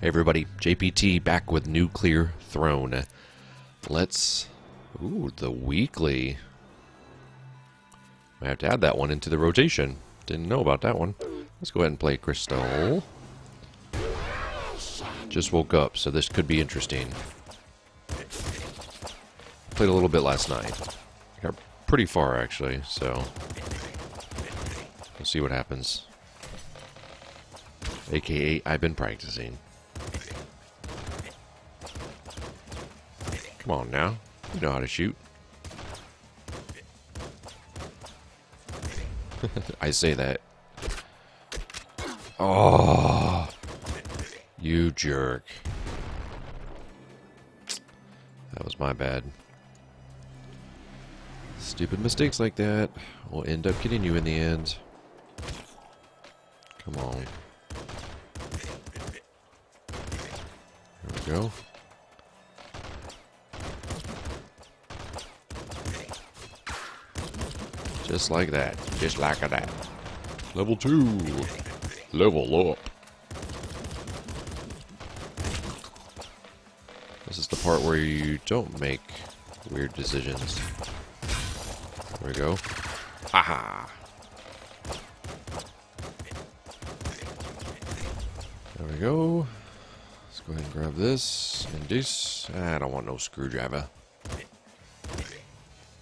Hey everybody, JPT back with Nuclear Throne. Let's... Ooh, the weekly. I have to add that one into the rotation. Didn't know about that one. Let's go ahead and play Crystal. Just woke up, so this could be interesting. Played a little bit last night. Got pretty far, actually, so... We'll see what happens. AKA, I've been practicing. Come on now. You know how to shoot. I say that. Oh, you jerk. That was my bad. Stupid mistakes like that will end up getting you in the end. Come on. There we go. Just like that. Just like that. Level 2. Level up. This is the part where you don't make weird decisions. There we go. Aha! There we go. Let's go ahead and grab this and this. I don't want no screwdriver.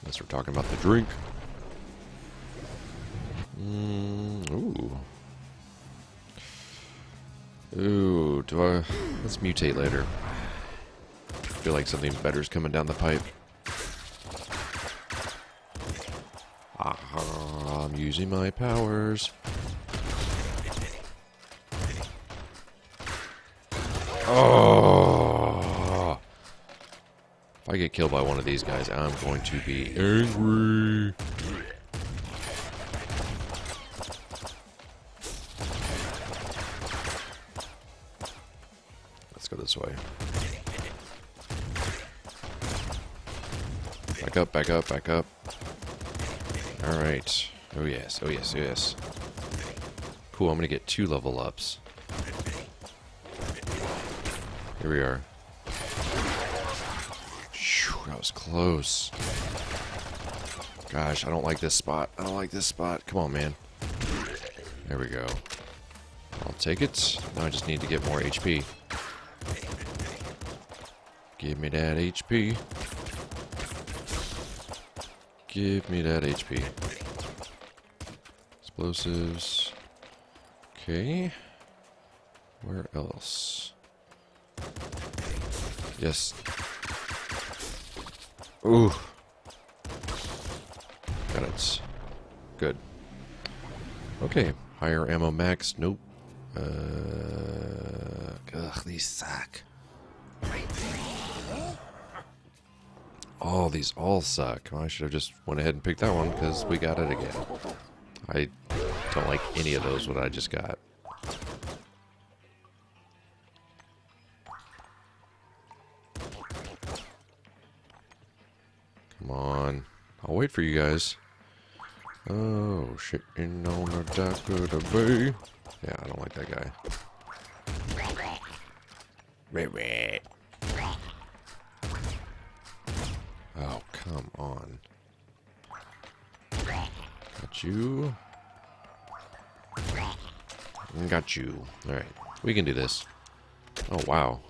Unless we're talking about the drink. Mm, ooh. Ooh, do I... Let's mutate later. I feel like something better's coming down the pipe. Aha, I'm using my powers. Oh! If I get killed by one of these guys, I'm going to be angry. Go this way. Back up, back up, back up. Alright. Oh yes, oh yes, oh yes. Cool, I'm gonna get two level ups. Here we are. Phew, that was close. Gosh, I don't like this spot. I don't like this spot. Come on, man. There we go. I'll take it. Now I just need to get more HP. Give me that HP. Give me that HP. Explosives. Okay. Where else? Yes. Ooh. Got it. Good. Okay. Higher ammo max. Nope. Uh, ugh, these suck. Oh, these all suck. Well, I should have just went ahead and picked that one because we got it again. I don't like any of those what I just got. Come on. I'll wait for you guys. Oh, shit! shitting on dock of the bay. Yeah, I don't like that guy. Oh, come on. Got you. Got you. Alright, we can do this. Oh, wow.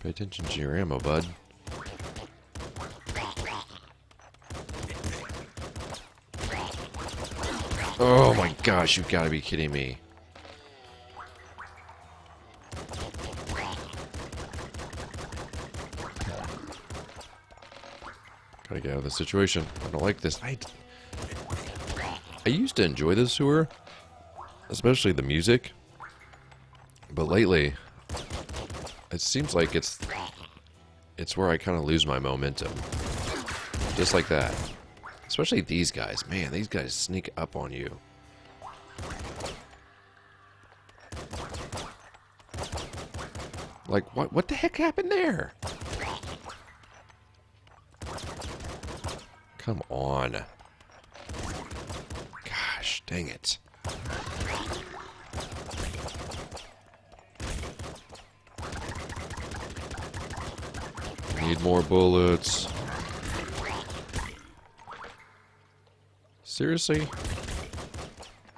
Pay attention to your ammo, bud. Oh my gosh, you've got to be kidding me. Gotta get out of this situation. I don't like this. I, I used to enjoy the sewer, especially the music. But lately, it seems like it's it's where I kind of lose my momentum. Just like that. Especially these guys. Man, these guys sneak up on you. Like, what, what the heck happened there? Come on. Gosh, dang it. Need more bullets. Seriously?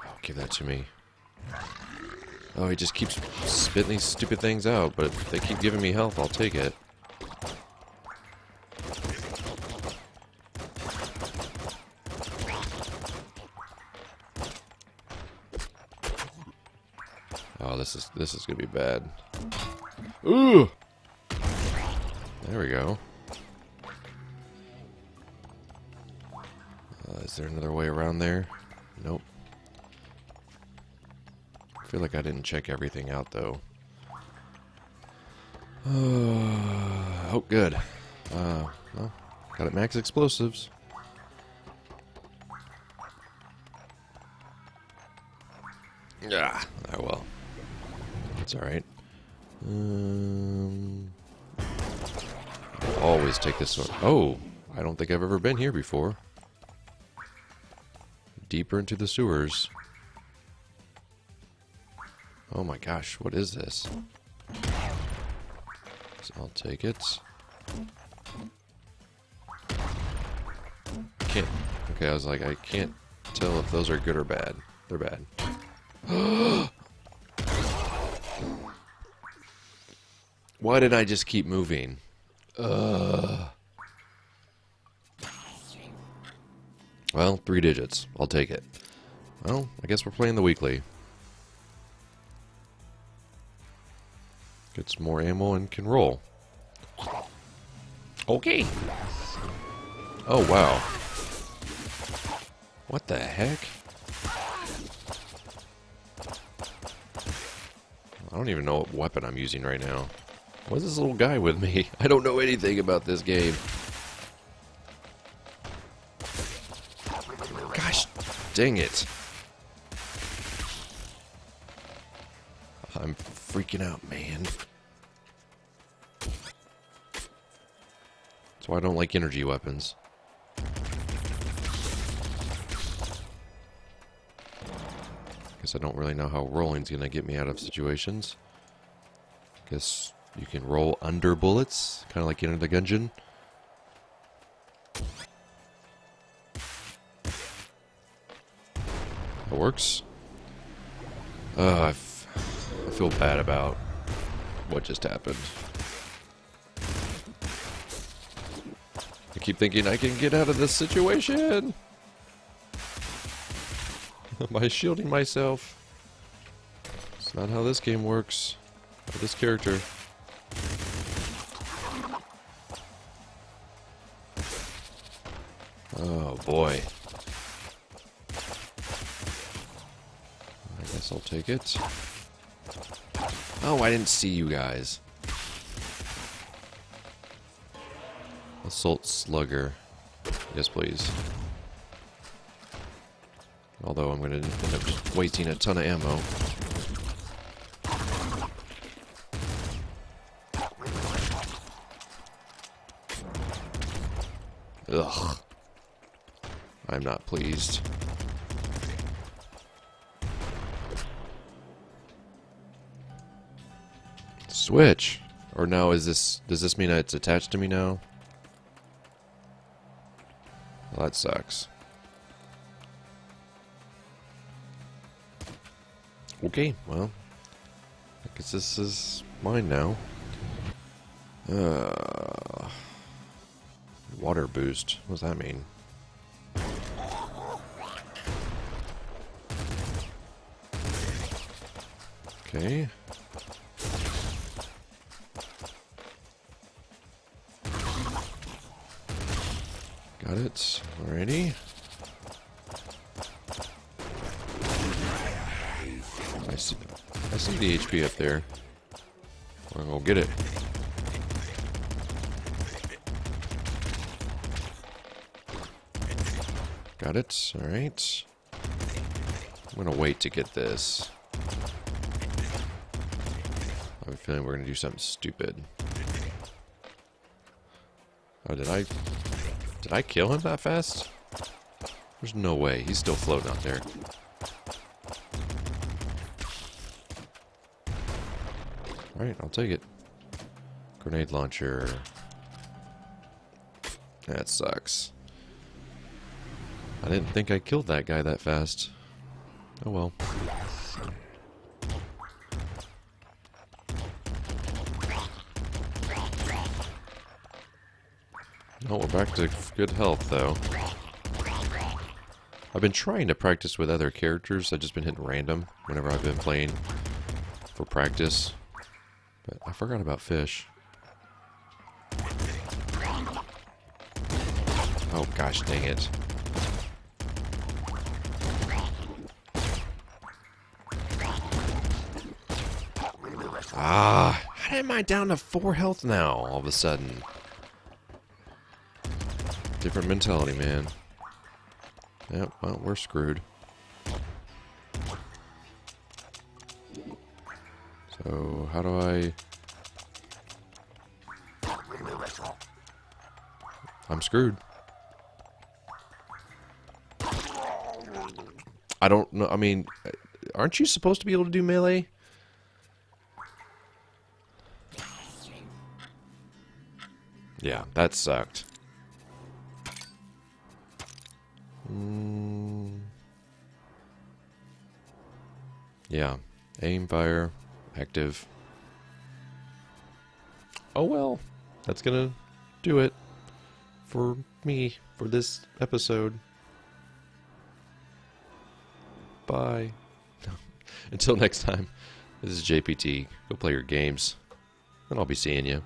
Oh, give that to me. Oh, he just keeps spitting these stupid things out, but they keep giving me health, I'll take it. This is this is gonna be bad. Ooh! There we go. Uh, is there another way around there? Nope. I feel like I didn't check everything out, though. oh, good. Uh, well, got it max explosives. Yeah, oh well. That's alright. Um, always take this one. Oh, I don't think I've ever been here before. Deeper into the sewers. Oh my gosh, what is this? So I'll take it. Can't. Okay, I was like, I can't tell if those are good or bad. They're bad. Why did I just keep moving? Uh. Well, three digits. I'll take it. Well, I guess we're playing the weekly. Gets more ammo and can roll. Okay. Oh, wow. What the heck? I don't even know what weapon I'm using right now. What's this little guy with me? I don't know anything about this game. Gosh, dang it. I'm freaking out, man. That's why I don't like energy weapons. Guess I don't really know how rolling's gonna get me out of situations. Guess you can roll under bullets, kind of like Enter the Gungeon. That works. Uh, I, feel bad about what just happened. I keep thinking I can get out of this situation. By shielding myself. It's not how this game works. Or this character. Oh boy. I guess I'll take it. Oh, I didn't see you guys. Assault Slugger. Yes, please. Although I'm going to end up wasting a ton of ammo. Ugh. I'm not pleased. Switch. Or now is this does this mean it's attached to me now? Well, that sucks. Okay, well. I guess this is mine now. Uh, water boost. What does that mean? Okay. Got it. Alrighty. I see. I see the HP up there. I'll go get it. Got it. Alright. I'm gonna wait to get this feeling we're going to do something stupid. Oh, did I... Did I kill him that fast? There's no way. He's still floating out there. Alright, I'll take it. Grenade launcher. That sucks. I didn't think I killed that guy that fast. Oh well. Oh, we're back to good health, though. I've been trying to practice with other characters. I've just been hitting random whenever I've been playing for practice. But I forgot about fish. Oh gosh, dang it. Ah, how am I down to four health now all of a sudden? Different mentality, man. Yep, well, we're screwed. So, how do I... I'm screwed. I don't know, I mean, aren't you supposed to be able to do melee? Yeah, that sucked. Mm. Yeah, aim, fire, active. Oh well, that's gonna do it for me for this episode. Bye. Until next time, this is JPT. Go play your games, and I'll be seeing you.